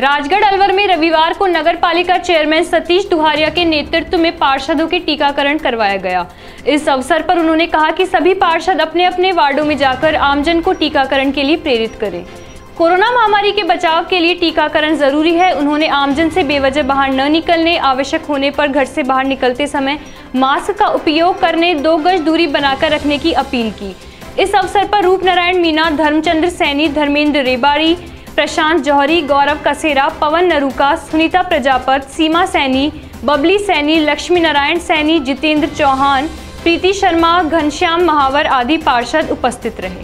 राजगढ़ अलवर में रविवार को नगर पालिका चेयरमैन सतीश दुहारिया के नेतृत्व में पार्षदों के टीकाकरण करवाया गया। इस अवसर पर उन्होंने कहा कि सभी पार्षद अपने अपने वार्डों में जाकर आमजन को टीकाकरण के लिए प्रेरित करें। कोरोना महामारी के बचाव के लिए टीकाकरण ज़रूरी है। उन्होंने आमजन से बेवजह बाहर न निकलने, आवश्यक होने पर घर से बाहर निकलते समय मास्क का उपयोग करने, दो गज दूरी बनाकर रखने की अपील की। इस अवसर पर रूप नारायण मीना, धर्मचंद्र सैनी, धर्मेंद्र रेबाड़ी प्रशांत जौहरी, गौरव कसेरा, पवन नरूका, सुनीता प्रजापत, सीमा सैनी, बबली सैनी लक्ष्मी नारायण सैनी, जितेंद्र चौहान, प्रीति शर्मा, घनश्याम महावर आदि पार्षद उपस्थित रहे।